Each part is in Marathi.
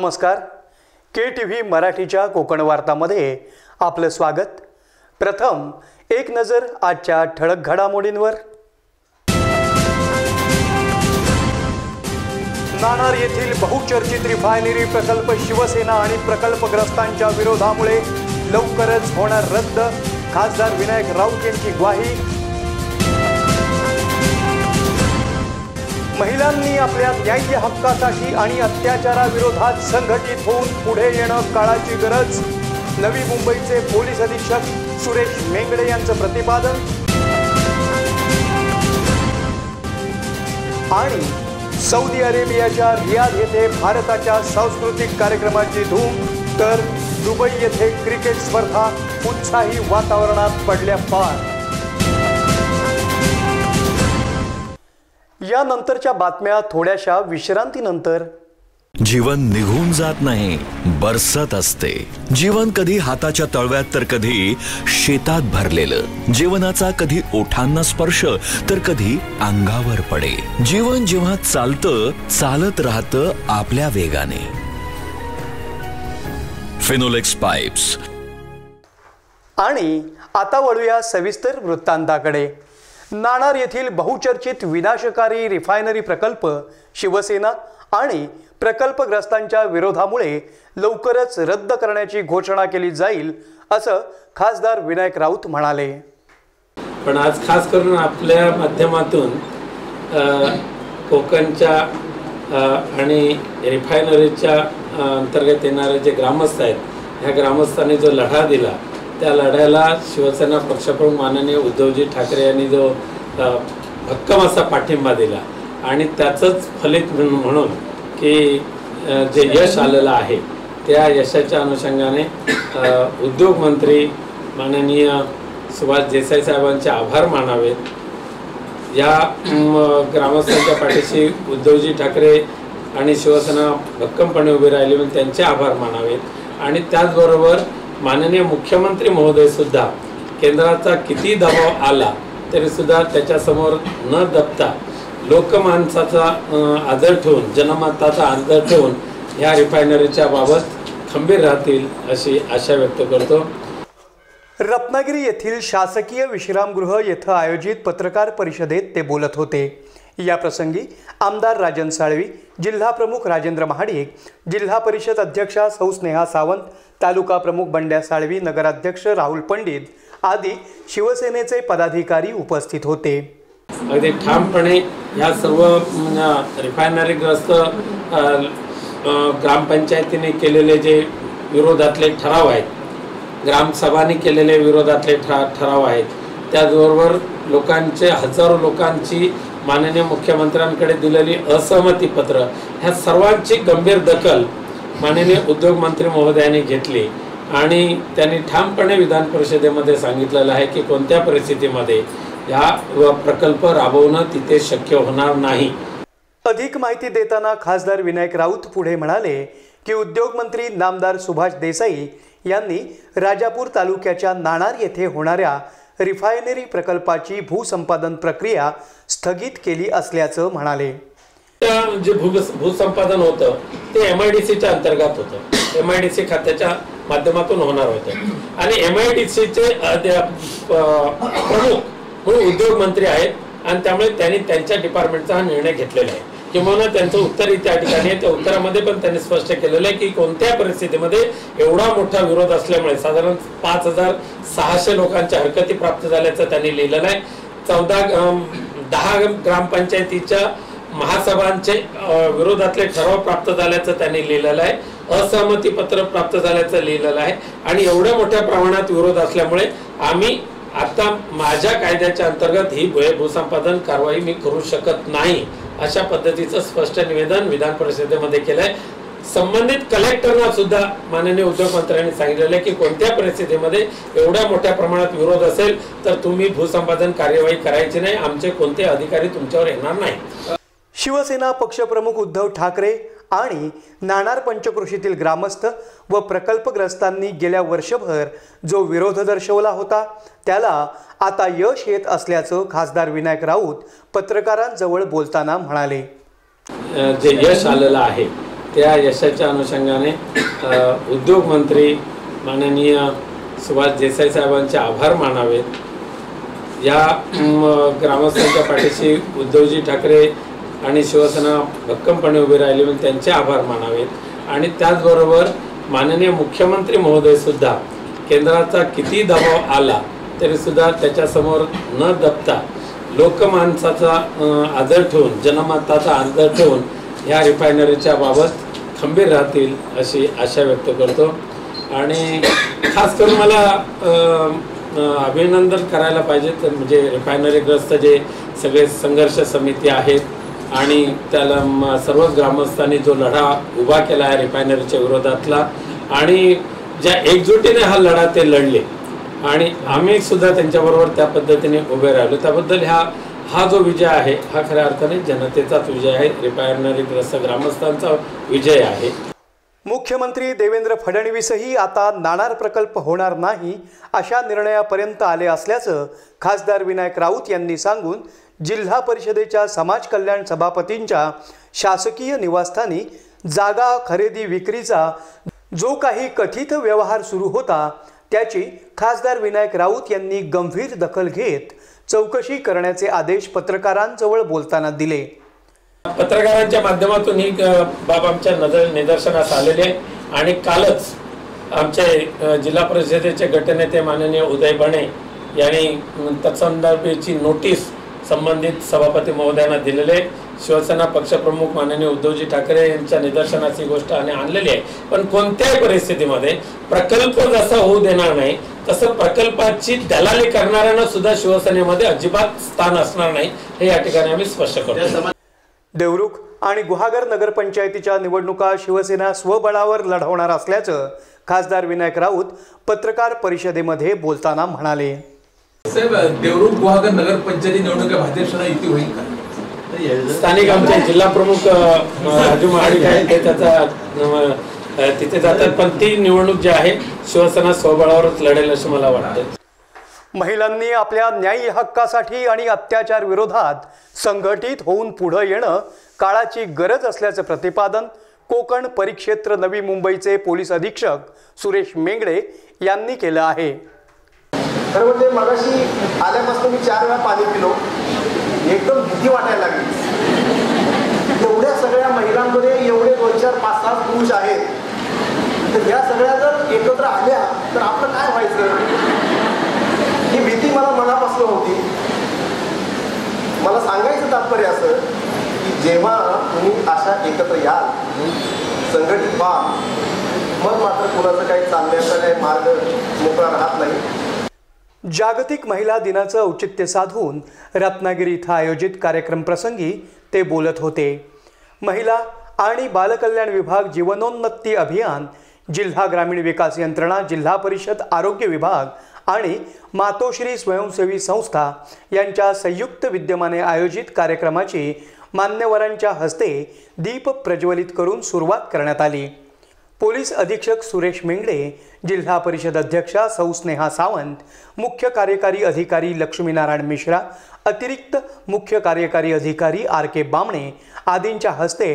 नमस्कार. के टी व्ही मराठीच्या कोकण वार्तामध्ये आपलं स्वागत. प्रथम एक नजर आजच्या ठळक घडामोडींवर. नाणार येथील बहुचर्चित रिफायनरी प्रकल्प शिवसेना आणि प्रकल्पग्रस्तांच्या विरोधामुळे लवकरच होणार रद्द. खासदार विनायक राऊत यांची ग्वाही. महिलांनी आपल्या न्याय्य हक्कासाठी आणि अत्याचाराविरोधात संघटित होऊन पुढे येणं काळाची गरज. नवी मुंबईचे पोलीस अधीक्षक सुरेश मेंगडे यांचं प्रतिपादन. आणि सौदी अरेबियाच्या रियाद येथे भारताच्या सांस्कृतिक कार्यक्रमाची धूम. तर दुबई येथे क्रिकेट स्पर्धा उत्साही वातावरणात पडल्या पार. यानंतरच्या बातम्या थोड्याशा विश्रांतीनंतर. जीवन निघून जात नाही बरसत असते. जीवन कधी हाताच्या तळव्यात तर कधी शेतात भरलेलं. जीवनाचा कधी ओठांना स्पर्श तर कधी अंगावर पडे. जीवन जेव्हा चालतं चालत राहतं आपल्या वेगाने. फिनोलेक्स पाइप्स आणि आता वळूया सविस्तर वृत्तांताकडे. नाणार येथील बहुचर्चित विनाशकारी रिफायनरी प्रकल्प शिवसेना आणि प्रकल्पग्रस्तांच्या विरोधामुळे लवकरच रद्द करण्याची घोषणा केली जाईल असं खासदार विनायक राऊत म्हणाले. पण आज खास करून आपल्या माध्यमातून कोकणच्या आणि रिफायनरीच्या अंतर्गत येणारे जे ग्रामस्थ आहेत ह्या ग्रामस्थांनी जो लढा दिला त्या लढ्याला शिवसेना पक्षप्रमुख माननीय उद्धवजी ठाकरे यांनी जो भक्कम असा पाठिंबा दिला. आणि त्याचंच फलित म्हणून की जे यश आलेलं आहे त्या यशाच्या अनुषंगाने उद्योगमंत्री उद्योग मंत्री माननीय सुभाष देसाई साहेबांचे आभार मानावेत. या ग्रामस्थांच्या पाठीशी उद्धवजी ठाकरे आणि शिवसेना भक्कमपणे उभी राहिली म्हणून त्यांचे आभार मानावेत. आणि त्याचबरोबर माननीय मुख्यमंत्री महोदय सुद्धा केंद्राचा किती दबाव आला तरी सुद्धा त्याच्यासमोर न दबता लोकमानसाचा आदर ठेवून जनमताचा आदर ठेवून ह्या रिफायनरीच्या बाबत खंबीर राहतील अशी आशा व्यक्त करतो. रत्नागिरी येथील शासकीय विश्रामगृह येथे आयोजित पत्रकार परिषदेत ते बोलत होते. या प्रसंगी आमदार राजन साळवी जिल्हा प्रमुख राजेंद्र महाडिक जिल्हा परिषद अध्यक्षा सौ स्नेहा सावंत तालुका प्रमुख बंड्या साळवी नगराध्यक्ष राहुल पंडित आदी शिवसेनेचे पदाधिकारी उपस्थित होते. अगदी ठामपणे ह्या सर्व रिफायनरीग्रस्त ग्रामपंचायतीने केलेले जे विरोधातले ठराव आहेत ग्रामसभाने केलेले विरोधातले ठरा ठराव आहेत त्याचबरोबर लोकांचे हजारो लोकांची माननीय मुख्यमंत्र्यांकडे दिलेली असहमती पत्र ह्या सर्वांची गंभीर दखल माननीय उद्योग मंत्री महोदयांनी घेतली. आणि त्यांनी ठामपणे विधान परिषदेमध्ये सांगितलेलं आहे की कोणत्या परिस्थितीमध्ये हा प्रकल्प राबवणं तिथे शक्य होणार नाही. अधिक माहिती देताना खासदार विनायक राऊत पुढे म्हणाले की उद्योगमंत्री नामदार सुभाष देसाई यांनी राजापूर तालुक्याच्या नाणार येथे होणाऱ्या रिफायनरी प्रकल्पाची भूसंपादन प्रक्रिया स्थगित केली असल्याचं म्हणाले. त्या जे भू भूसंपादन होतं ते एम आय डी सीच्या अंतर्गत होतं. एम आय डी सी खात्याच्या माध्यमातून होणार होतं. आणि एम आय डी सीचे प्रमुख म्हणून उद्योग मंत्री आहेत. आणि त्यामुळे त्यांनी त्यांच्या डिपार्टमेंटचा हा निर्णय घेतलेला आहे. किंवा त्यांचं उत्तर त्या ठिकाणी त्या उत्तरामध्ये पण त्यांनी स्पष्ट केलेलं आहे की कोणत्या परिस्थितीमध्ये एवढा मोठा विरोध असल्यामुळे साधारण पाच हजार सहाशे लोकांच्या हरकती प्राप्त झाल्याचं त्यांनी लिहिलेलं आहे चौदा दहा ग्रामपंचायतीच्या महासभांचे विरोधातले ठराव प्राप्त झाल्याचं त्यांनी लिहिलेलं आहे. असहमती पत्र प्राप्त झाल्याचं लिहिलेलं आहे. आणि एवढ्या मोठ्या प्रमाणात विरोध असल्यामुळे आम्ही आता माझ्या कायद्याच्या अंतर्गत ही भूसंपादन कारवाई मी करू शकत नाही. अशा पद्धतीचं स्पष्ट निवेदन विधान परिषदेमध्ये केलंय. संबंधित कलेक्टरना सुद्धा माननीय उद्योगमंत्र्यांनी सांगितलेलं आहे की कोणत्या परिस्थितीमध्ये एवढ्या मोठ्या प्रमाणात विरोध असेल तर तुम्ही भूसंपादन कार्यवाही करायची नाही. आमचे कोणते अधिकारी तुमच्यावर येणार नाही. शिवसेना पक्षप्रमुख उद्धव ठाकरे आणि नाणार पंचकृषीतील ग्रामस्थ व प्रकल्पग्रस्तांनी गेल्या वर्षभर जो विरोध दर्शवला होता त्याला आता यश येत असल्याचं खासदार विनायक राऊत पत्रकारांजवळ बोलताना म्हणाले. जे यश आलेलं आहे त्या यशाच्या अनुषंगाने उद्योगमंत्री उद्योग मंत्री माननीय सुभाष देसाई साहेबांचे आभार मानावेत. या ग्रामस्थांच्या पाठीशी उद्धवजी ठाकरे आणि शिवसेना भक्कमपणे उभी राहिली म्हणून त्यांचे आभार मानावेत. आणि त्याचबरोबर माननीय मुख्यमंत्री महोदयसुद्धा केंद्राचा किती दबाव आला तरीसुद्धा त्याच्यासमोर न दबता लोकमानसाचा आदर ठेवून जनमताचा आदर ठेवून ह्या रिफायनरीच्या बाबत खंबीर राहतील अशी आशा व्यक्त करतो. आणि खास करून मला अभिनंदन करायला पाहिजे तर म्हणजे रिफायनरीग्रस्त जे सगळे संघर्ष समिती आहेत आणि त्याला सर्वच ग्रामस्थांनी जो लढा उभा केला आहे रिफायनरीच्या विरोधातला आणि ज्या एकजुटीने हा लढा ते लढले. आणि आम्ही सुद्धा त्यांच्याबरोबर त्या पद्धतीने उभे राहिलो. त्याबद्दल ह्या हा जो विजय आहे हा खऱ्या अर्थाने जनतेचाच विजय आहे. रिफायनरीग्रस्त ग्रामस्थांचा विजय आहे. मुख्यमंत्री देवेंद्र फडणवीसही आता नाणार प्रकल्प होणार नाही अशा निर्णयापर्यंत आले असल्याचं खासदार विनायक राऊत यांनी सांगून जिल्हा परिषदेच्या समाज कल्याण सभापतींच्या शासकीय निवासस्थानी जागा खरेदी विक्रीचा जो काही कथित व्यवहार सुरू होता त्याची खासदार विनायक राऊत यांनी गंभीर दखल घेत चौकशी करण्याचे आदेश पत्रकारांजवळ बोलताना दिले. पत्रकारांच्या माध्यमातून ही बाब आमच्या नजर निदर्शनास आलेली आहे आणि कालच आमचे जिल्हा परिषदेचे गटनेते माननीय उदय बणे यांनी तत्संदर्भेची नोटीस संबंधित सभापती महोदयांना दिलेले. शिवसेना पक्षप्रमुख माननीय उद्धवजी ठाकरे यांच्या निदर्शनास ही गोष्ट आणि आणलेली आहे पण कोणत्याही परिस्थितीमध्ये प्रकल्प जसा होऊ देणार नाही तसं प्रकल्पाची दलाली करणाऱ्यांना सुद्धा शिवसेनेमध्ये अजिबात स्थान असणार नाही हे या ठिकाणी आम्ही स्पष्ट करतो देवरुख आणि गुहागर नगरपंचायतीच्या निवडणुका शिवसेना स्वबळावर लढवणार असल्याचं खासदार विनायक राऊत पत्रकार परिषदेमध्ये बोलताना म्हणाले साहेब देवरूख गुहागर नगर पंचायती निवडणुका भाजपसह युती होईल का? स्थानिक आमचे जिल्हा प्रमुख राजू महाडिक आहेत ते त्याचा तिथे जातात. पण ती निवडणूक जी आहे शिवसेना स्वबळावरच लढेल असं मला वाटतं महिलांनी आपल्या न्याय्य हक्कासाठी आणि अत्याचार विरोधात संघटित होऊन पुढं येणं काळाची गरज असल्याचं प्रतिपादन कोकण परिक्षेत्र नवी मुंबईचे पोलीस अधीक्षक सुरेश मेंगडे यांनी केलं आहे. खरं म्हणजे मगाशी आल्यापासून मी चार वेळा पाणी पिलो. एकदम भीती वाटायला लागली. एवढ्या सगळ्या महिलांमध्ये एवढे दोन चार पाच सहा पुरुष आहेत. तर या सगळ्या जर एकत्र आल्या तर आपलं काय व्हायचं? ही भीती मला मनापासून होती. मला सांगायचं तात्पर्य असं की जेव्हा तुम्ही अशा एकत्र याल संघटित व्हा मग मात्र कुणाचं काही चालण्याचा काही मार्ग मोकळा राहत नाही. जागतिक महिला दिनाचं औचित्य साधून रत्नागिरी इथं आयोजित कार्यक्रम प्रसंगी ते बोलत होते. महिला आणि बालकल्याण विभाग जीवनोन्नती अभियान जिल्हा ग्रामीण विकास यंत्रणा जिल्हा परिषद आरोग्य विभाग आणि मातोश्री स्वयंसेवी संस्था यांच्या संयुक्त विद्यमाने आयोजित कार्यक्रमाची मान्यवरांच्या हस्ते दीप प्रज्वलित करून सुरुवात करण्यात आली. पोलीस अधीक्षक सुरेश मेंगडे जिल्हा परिषद अध्यक्षा सौ स्नेहा सावंत मुख्य कार्यकारी अधिकारी लक्ष्मीनारायण मिश्रा अतिरिक्त मुख्य कार्यकारी अधिकारी आर के बामणे आदींच्या हस्ते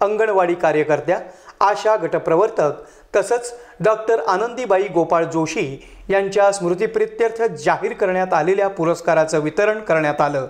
अंगणवाडी कार्यकर्त्या आशा गटप्रवर्तक तसंच डॉक्टर आनंदीबाई गोपाळ जोशी यांच्या स्मृतिप्रित्यर्थ जाहीर करण्यात आलेल्या पुरस्काराचं वितरण करण्यात आलं.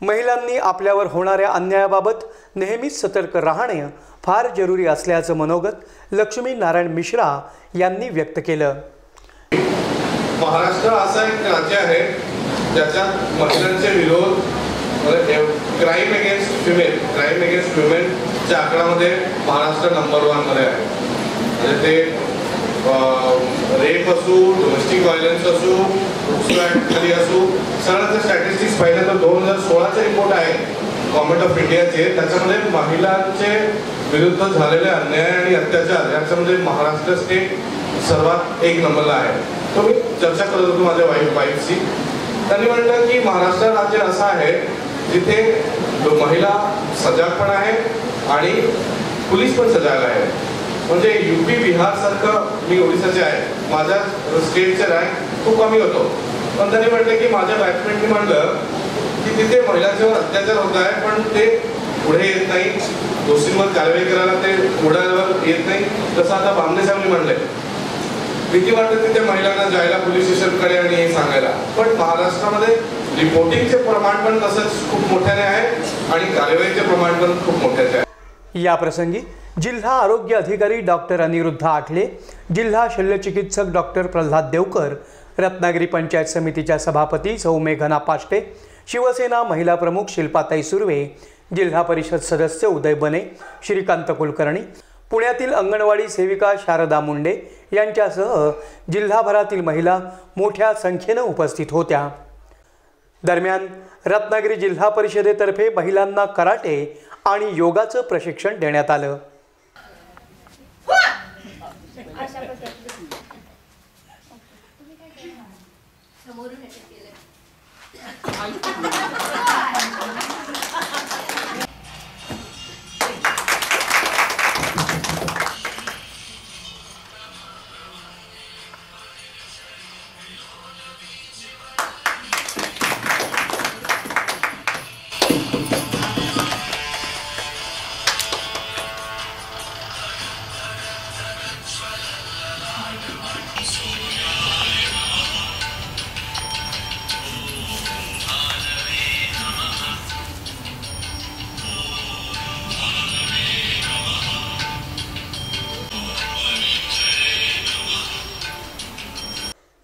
महिलांनी आपल्यावर होणाऱ्या अन्यायाबाबत नेहमीच सतर्क राहणे फार जरुरी असल्याचं मनोगत लक्ष्मी नारायण मिश्रा यांनी व्यक्त केलं. महाराष्ट्र असं एक राज्य आहे ज्याच्यात महिलांचे विरोध crime against female crime against विमेनच्या आकड्यामध्ये महाराष्ट्र नंबर वनमध्ये आहे. म्हणजे ते रेप असू डोमेस्टिक व्हायलन्स असू खाली असू सगळ्याचं स्टॅटिस्टिक्स पाहिलं तर दोन हजार सोळाचा रिपोर्ट आहे गव्हर्नमेंट ऑफ इंडियाचे त्याच्यामध्ये महिलांचे विरुद्ध झालेले अन्याय आणि अत्याचार याच्यामध्ये महाराष्ट्र स्टेट सर्वात एक नंबरला आहे. तो मी चर्चा करत होतो माझ्या वाईफ वाईफशी त्यांनी म्हटलं की महाराष्ट्र राज्य असं आहे जिथे महिला सजाग पण आहे आणि पोलीस पण सजाग आहे म्हणजे युपी बिहार सारखं मी ओडिसाचे आहे. माझ्या स्टेटचे रँक खूप कमी होतो. पण त्यांनी म्हटलं की माझ्या बॅचमेटनी म्हणलं की तिथे महिलांच्यावर अत्याचार होत आहे पण ते पुढे येत नाही. दोषींवर कारवाई करायला ते पुढ्यावर येत नाही. तसं आता बामणे साहेबांनी म्हणलंय भीती वाटते तिथे महिलांना जायला पोलीस स्टेशनकडे आणि हे सांगायला. पण महाराष्ट्रामध्ये रिपोर्टिंगचे प्रमाण पण तसंच खूप मोठ्याने आहे आणि कारवाईचे प्रमाण पण खूप मोठ्याचे आहे. या प्रसंगी जिल्हा आरोग्य अधिकारी डॉक्टर अनिरुद्ध आठले जिल्हा शल्यचिकित्सक डॉक्टर प्रल्हाद देवकर रत्नागिरी पंचायत समितीच्या सभापती सौ मेघना पाष्टे शिवसेना महिला प्रमुख शिल्पाताई सुर्वे जिल्हा परिषद सदस्य उदय बने श्रीकांत कुलकर्णी पुण्यातील अंगणवाडी सेविका शारदा मुंडे यांच्यासह जिल्हाभरातील महिला मोठ्या संख्येनं उपस्थित होत्या. दरम्यान रत्नागिरी जिल्हा परिषदेतर्फे महिलांना कराटे आणि योगाचं प्रशिक्षण देण्यात आलं.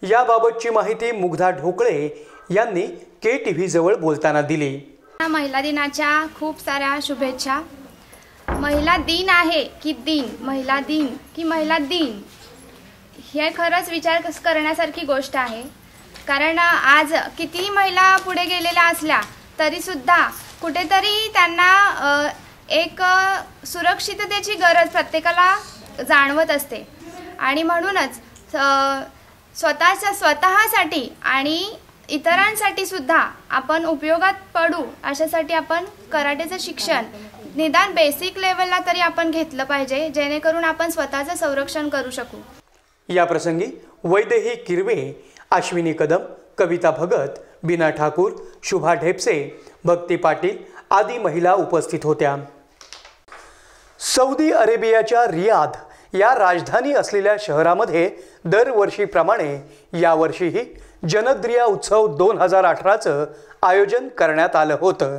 याबाबतची माहिती मुग्धा ढोकळे यांनी के टी व्ही जवळ बोलताना दिली. महिला दिनाच्या खूप साऱ्या शुभेच्छा. महिला दिन आहे की दिन? महिला दिन की महिला दिन? हे खरंच विचार कस- करण्यासारखी गोष्ट आहे. कारण आज कितीही महिला पुढे गेलेल्या असल्या तरीसुद्धा कुठेतरी त्यांना एक सुरक्षिततेची गरज प्रत्येकाला जाणवत असते. आणि म्हणूनच स्वतःच्या स्वतःसाठी आणि इतरांसाठी सुद्धा आपण उपयोगात पडू अशासाठी आपण कराटेचं शिक्षण निदान बेसिक लेवलला तरी आपण घेतलं पाहिजे जेणेकरून आपण स्वतःचं संरक्षण करू शकू. या प्रसंगी वैदेही किरवे अश्विनी कदम कविता भगत बीना ठाकूर शुभा ढेपसे भक्ती पाटील आदी महिला उपस्थित होत्या. सौदी अरेबियाच्या रियाद या राजधानी असलेल्या शहरामध्ये दरवर्षीप्रमाणे यावर्षीही जनद्रिया उत्सव दोन हजार अठराचं आयोजन करण्यात आलं होतं.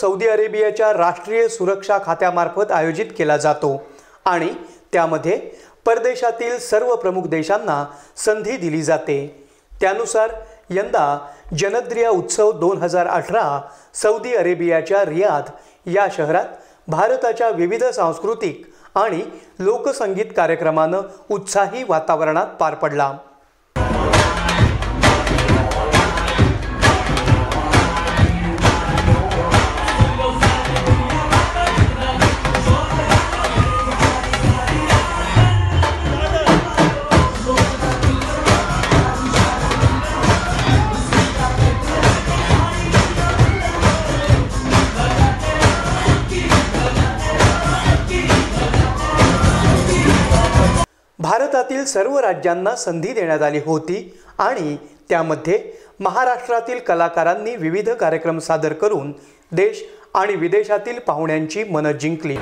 सौदी अरेबियाच्या राष्ट्रीय सुरक्षा खात्यामार्फत आयोजित केला जातो आणि त्यामध्ये परदेशातील सर्व प्रमुख देशांना संधी दिली जाते. त्यानुसार यंदा जनद्रिया उत्सव दोन हजार अठरा सौदी अरेबियाच्या रियाद या शहरात भारताच्या विविध सांस्कृतिक आणि लोकसंगीत कार्यक्रमानं उत्साही वातावरणात पार पडला. भारतातील सर्व राज्यांना संधी देण्यात आली होती आणि त्यामध्ये महाराष्ट्रातील कलाकारांनी विविध कार्यक्रम सादर करून देश आणि विदेशातील पाहुण्यांची मनं जिंकली.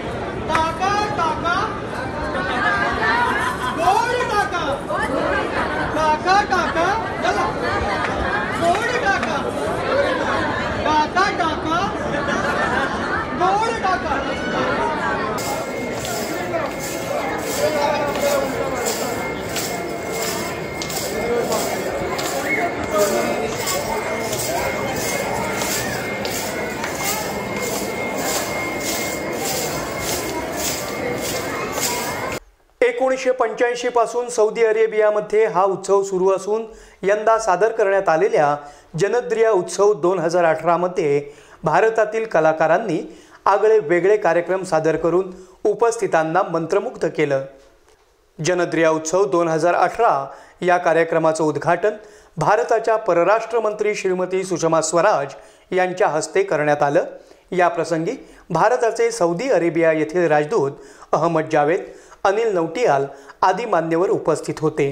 एकोणीसशे पंच्याऐंशी पासून सौदी अरेबियामध्ये हा उत्सव सुरू असून यंदा सादर करण्यात आलेल्या जनद्रिया उत्सव दोन हजार अठरामध्ये भारतातील कलाकारांनी आगळे वेगळे कार्यक्रम सादर करून उपस्थितांना मंत्रमुग्ध केलं. जनद्रिया उत्सव दोन हजार अठरा या कार्यक्रमाचं उद्घाटन भारताच्या परराष्ट्र मंत्री श्रीमती सुषमा स्वराज यांच्या हस्ते करण्यात आलं. याप्रसंगी भारताचे सौदी अरेबिया येथील राजदूत अहमद जावेद अनिल नौटियाल आदी मान्यवर उपस्थित होते.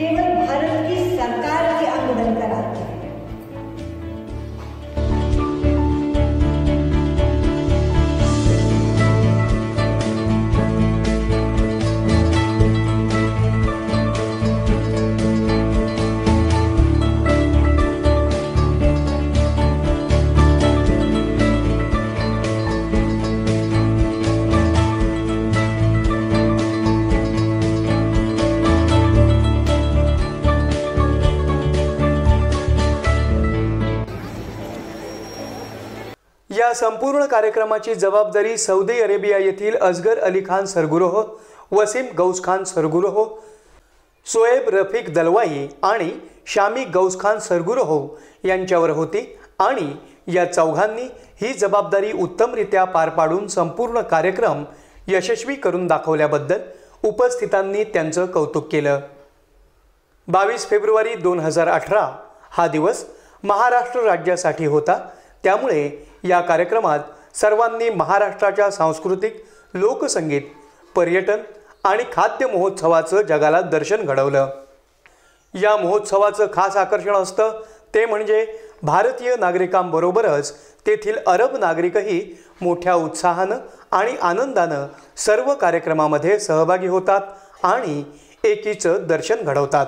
केवल भारत की सरकार या संपूर्ण कार्यक्रमाची जबाबदारी सौदी अरेबिया येथील अजगर अली खान सरगुरोह वसीम गौस खान सरगुरोह सोएब रफिक दलवाई आणि शामी गौस खान सरगुरोह यांच्यावर होती आणि या चौघांनी ही जबाबदारी उत्तमरित्या पार पाडून संपूर्ण कार्यक्रम यशस्वी करून दाखवल्याबद्दल उपस्थितांनी त्यांचं कौतुक केलं. बावीस फेब्रुवारी दोन हजार अठरा हा दिवस महाराष्ट्र राज्यासाठी होता. त्यामुळे या कार्यक्रमात सर्वांनी महाराष्ट्राच्या सांस्कृतिक लोकसंगीत पर्यटन आणि खाद्य महोत्सवाचं जगाला दर्शन घडवलं. या महोत्सवाचं खास आकर्षण असतं ते म्हणजे भारतीय नागरिकांबरोबरच तेथील अरब नागरिकही मोठ्या उत्साहानं आणि आनंदानं सर्व कार्यक्रमामध्ये सहभागी होतात आणि एकीचं दर्शन घडवतात.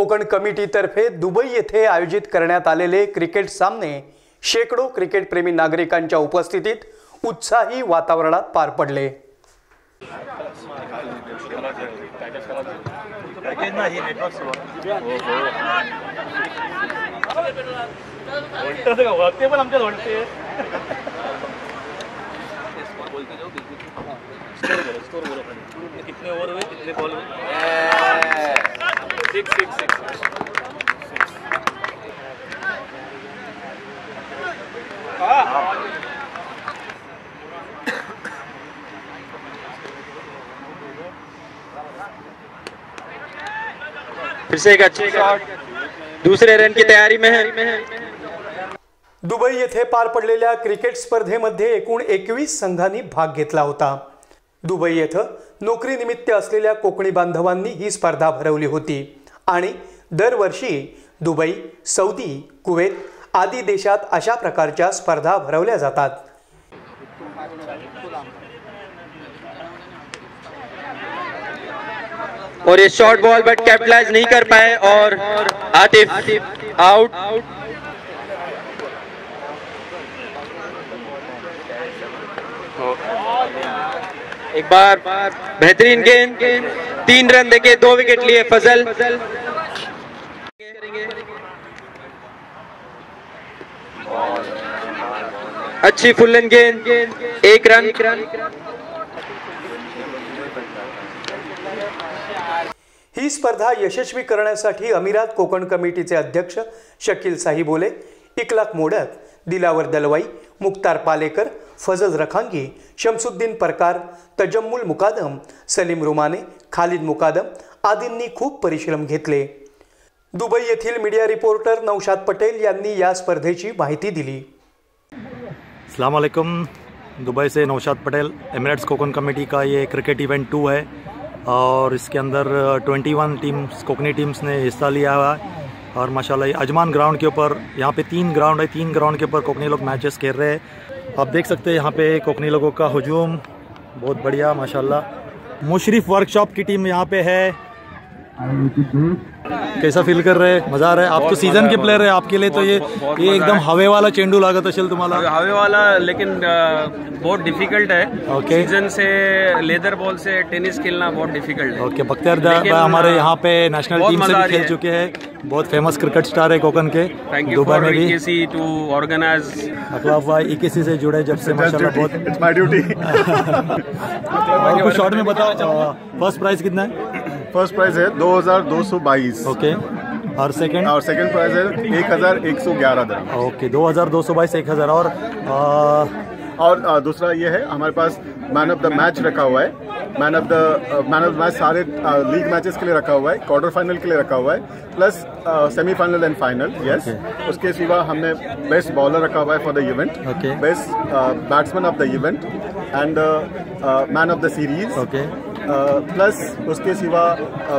कोकण कमिटीतर्फे दुबई येथे आयोजित करण्यात आलेले क्रिकेट सामने शेकडो क्रिकेटप्रेमी नागरिकांच्या उपस्थितीत उत्साही वातावरणात पार पडले. कितने ओवर हुए? कितने बॉल हुए? सिक्स सिक्स सिक्स फिर से एक अच्छे दूसरे रन की तैयारी में है। दुबई येथे पार पडलेल्या क्रिकेट स्पर्धेमध्ये एकूण एकवीस संघांनी भाग घेतला होता. दुबई येथं नोकरीनिमित्त असलेल्या कोकणी बांधवांनी ही स्पर्धा भरवली होती. आणि दरवर्षी दुबई, सौदी, कुवेत आदी देशात अशा प्रकारच्या स्पर्धा भरवल्या जातात. और ये शॉर्ट बॉल बट कैपिटलाइज नहीं कर पाए और आतिफ आउट एक बार बेहतरीन गेंद, तीन रन देके दो विकेट लिए फजल। अच्छी फुल्लन गेंद एक रन। ही स्पर्धा यशस्वी करण्यासाठी अमिरात कोकण कमिटीचे अध्यक्ष शकील साहिबोले इकलाक मोडक दिलावर दलवाई मुक्तार पालेकर फजल रखांगी शमसुद्दीन परकार तजम्मुल मुकादम सलीम रुमाने खालिद मुकादम आदींनी खूप परिश्रम घेतले. दुबई येथील मीडिया रिपोर्टर नौशाद पटेल यांनी या स्पर्धेची माहिती दिली. अलैक्म दुबई से नौशाद पटेल एमिरेट्स कोकन कमेटी का ये क्रिकेट इवेंट टू है और इसके अंदर 21 टीम्स कोकनी टीम्स ने हिस्सा लिया हुआ है और माशाल्लाह अजमान ग्राउंड के ऊपर, यहाँ पे तीन ग्राउंड है, तीन ग्राउंड के ऊपर कोकनी लोग मैचेस खेल रहे हैं। आप देख सकते हैं यहाँ पे कोकनी लोगों का हजूम, बहुत बढ़िया, माशाल्लाह। मुशरिफ वर्कशॉप की टीम यहाँ पे है। कैसा फील कर रहे हैं? मज़ा आ रहा है? आप तो सीज़न के प्लेयर है आपके लिए तो ये ये एकदम हवे वाला चेंडू लागत असेल तुम्हाला हवे वाला लेकिन बहुत डिफ़िकल्ट है। ओके। सीज़न से लेदर बॉल से टेनिस खेलना बहुत डिफ़िकल्ट है। ओके बख्तियार हमारे यहाँ पे नेशनल टीम से भी खेल चुके हैं। बहुत फ़ेमस क्रिकेट स्टार है कोकन के। दुबई में भी। टू ऑर्गेनाइज इक्कीसी से जुड़े जब से माशाल्लाह बहुत इट्स माय ड्यूटी और कुछ शॉर्ट में बताओ फ़र्स्ट प्राइज कितना है? फ़र्स्ट प्राइज है 2222 ओके और सेकंड और सेकंड प्राइज है 1111 दरम। ओके दो हज़ार दो सौ बाईस एक हज़ार और आ, और दूसरा ये है हमारे पास मैन ऑफ़ द मैच रखा हुआ है। Man of the man of the match सारे लीग मैचेस के लिए रखा हुआ है क्वार्टर फाइनल के लिए रखा हुआ है plus semifinal and final yes उसके सिवा हमने बेस्ट बॉलर रखा हुआ है for the event best batsman of the event and man of the series okay plus उसके सिवा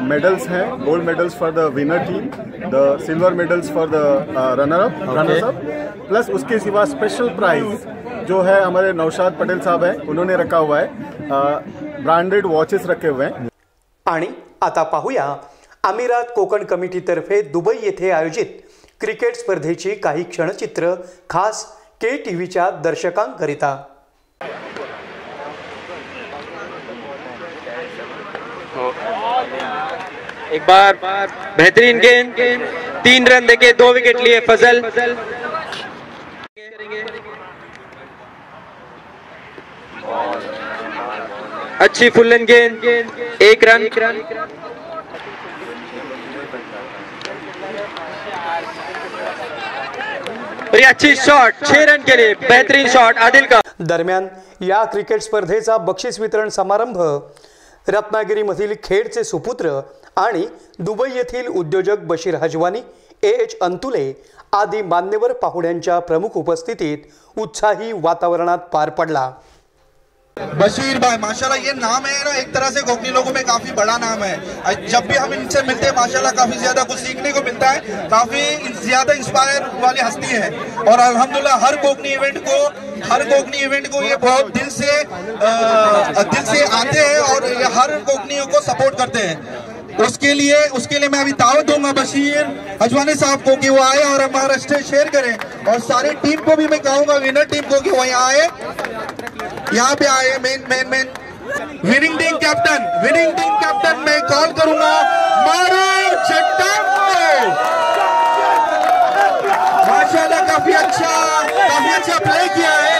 मेडल्स हैं gold medals for the winner team the silver medals for the runner up runners up plus उसके सिवा स्पेशल प्राइज जो है हमारे नौशाद पटेल साहब हैं उन्होंने रखा हुआ है। ब्रांडेड वॉचेस रखे हुए हैं। आणि आता पाहूया अमिरात कोकण कमिटीतर्फे दुबई येथे आयोजित क्रिकेट स्पर्धेची काही क्षणचित्र खास के टी व्हीच्या दर्शकांकरिता. एक बार बेहतरीन गेंद। तीन रन देके दो विकेट लिए फजल। अच्छी फुल्लन गेंद। एक रन। अच्छी शॉट छह रन के लिए बेहतरीन शॉट आदिल का। दरम्यान, या क्रिकेट स्पर्धेचा बक्षीस वितरण समारंभ रत्नागिरीमधील खेडचे सुपुत्र आणि दुबई येथील उद्योजक बशीर हजवानी ए एच अंतुले आदी मान्यवर पाहुण्यांच्या प्रमुख उपस्थितीत उत्साही वातावरणात पार पडला. बशीर भाई माशाल्लाह ये नाम है ना एक तरह से कोकनी लोगों में काफ़ी बड़ा नाम है। जब भी हम इनसे मिलते हैं माशाल्लाह काफ़ी ज़्यादा कुछ सीखने को मिलता है काफ़ी ज़्यादा इंस्पायर वाली हस्ती है। और अल्हम्दुलिल्लाह हर कोकनी इवेंट को हर कोकनी इवेंट को ये बहुत दिल से आ, दिल से आते हैं और ये हर कोकनियों को सपोर्ट करते हैं। उसके लिए उसके लिए मैं अभी दावत दूँगा बशीर हजवानी साहब को कि वो आए और हमारा स्टेज शेयर करें। और सारी टीम को भी मैं कहूँगा विनर टीम को कि वो यहाँ आए। यहाँ पे आए मेन मेन main winning team captain winning team captain मैं कॉल करूँगा मारो माशाल्लाह, काफ़ी अच्छा काफ़ी अच्छा प्ले किया है।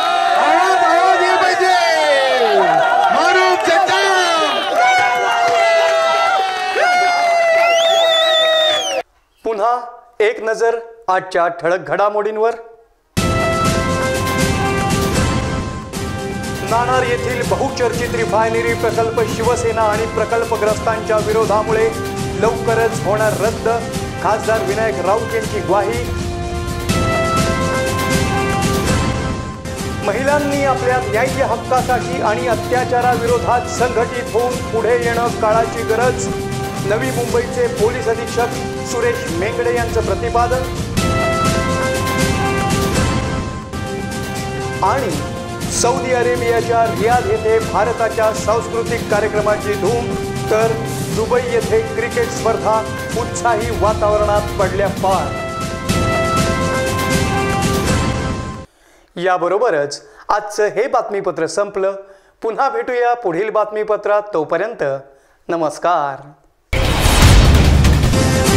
एक नजर आजच्या ठळक घडामोडींवर. नाणार येथील बहुचर्चित रिफायनरी प्रकल्प शिवसेना आणि प्रकल्पग्रस्तांच्या विरोधामुळे लवकरच होणार रद्द. खासदार विनायक राऊत यांची ग्वाही. महिलांनी आपल्या न्याय्य हक्कासाठी आणि अत्याचाराविरोधात संघटित होऊन पुढे येणं काळाची गरज. नवी मुंबईचे पोलीस अधीक्षक सुरेश मेंगडे यांचं प्रतिपादन. आणि सौदी अरेबियाच्या रियाद येथे भारताच्या सांस्कृतिक कार्यक्रमाची धूम तर दुबई येथे क्रिकेट स्पर्धा उत्साही वातावरणात पडल्या पार. याबरोबरच आजचं हे बातमीपत्र संपलं. पुन्हा भेटूया पुढील बातमीपत्रात तोपर्यंत नमस्कार. Thank you.